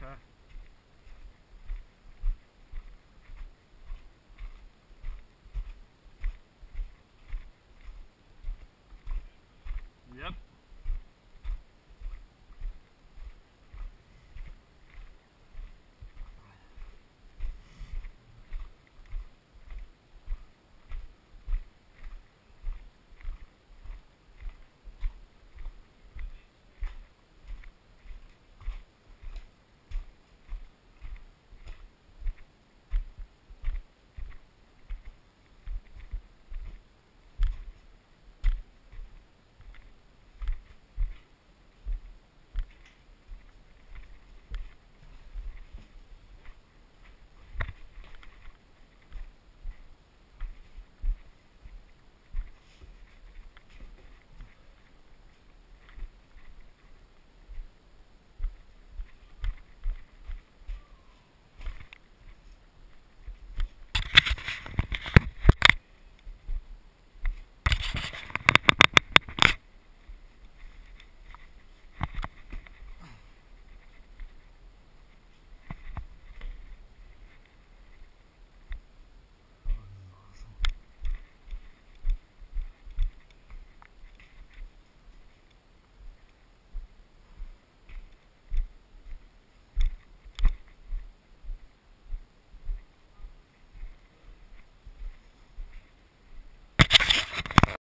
Huh?